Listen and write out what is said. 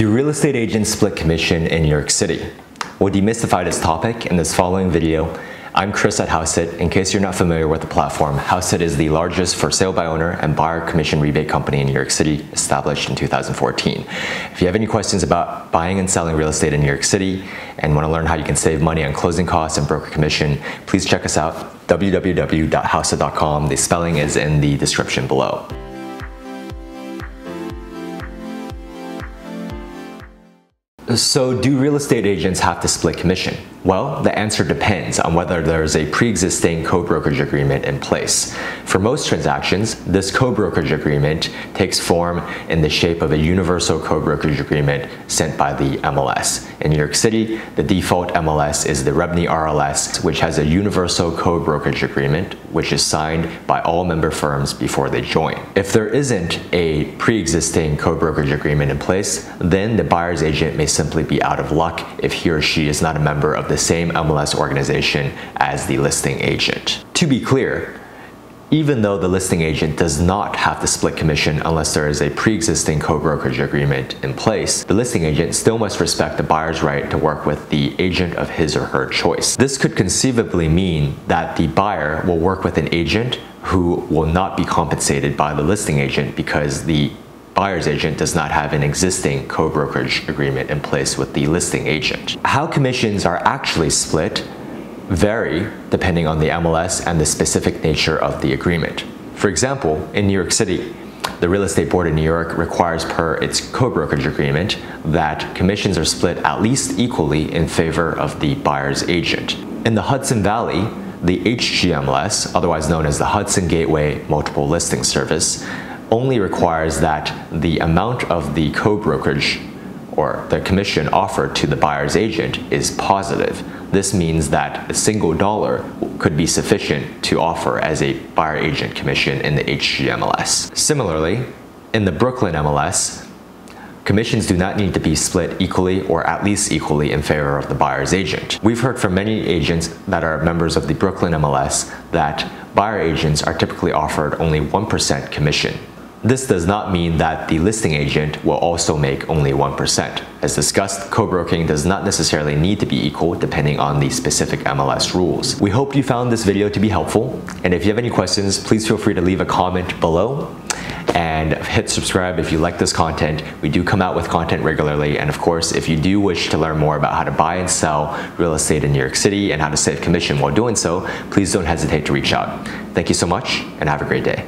Do real estate agents split commission in New York City? We'll demystify this topic in this following video. I'm Chris at Hauseit. In case you're not familiar with the platform, Hauseit is the largest for sale by owner and buyer commission rebate company in New York City, established in 2014. If you have any questions about buying and selling real estate in New York City and want to learn how you can save money on closing costs and broker commission, please check us out www.hauseit.com. The spelling is in the description below. So do real estate agents have to split commission? Well, the answer depends on whether there is a pre-existing co-brokerage agreement in place. For most transactions, this co-brokerage agreement takes form in the shape of a universal co-brokerage agreement sent by the MLS. In New York City, the default MLS is the REBNY RLS, which has a universal co-brokerage agreement, which is signed by all member firms before they join. If there isn't a pre-existing co-brokerage agreement in place, then the buyer's agent may simply be out of luck if he or she is not a member of the same MLS organization as the listing agent. To be clear, even though the listing agent does not have to split commission unless there is a pre-existing co-brokerage agreement in place, the listing agent still must respect the buyer's right to work with the agent of his or her choice. This could conceivably mean that the buyer will work with an agent who will not be compensated by the listing agent because the buyer's agent does not have an existing co-brokerage agreement in place with the listing agent. How commissions are actually split vary depending on the MLS and the specific nature of the agreement. For example, in New York City, the Real Estate Board in New York requires per its co-brokerage agreement that commissions are split at least equally in favor of the buyer's agent. In the Hudson Valley, the HGMLS, otherwise known as the Hudson Gateway Multiple Listing Service, only requires that the amount of the co-brokerage or the commission offered to the buyer's agent is positive. This means that a single dollar could be sufficient to offer as a buyer agent commission in the HGMLS. Similarly, in the Brooklyn MLS, commissions do not need to be split equally or at least equally in favor of the buyer's agent. We've heard from many agents that are members of the Brooklyn MLS that buyer agents are typically offered only 1% commission this does not mean that the listing agent will also make only 1%. As discussed, co-broking does not necessarily need to be equal depending on the specific MLS rules. We hope you found this video to be helpful, and if you have any questions, please feel free to leave a comment below and hit subscribe if you like this content. We do come out with content regularly, and of course, if you do wish to learn more about how to buy and sell real estate in New York City and how to save commission while doing so, please don't hesitate to reach out. Thank you so much, and have a great day.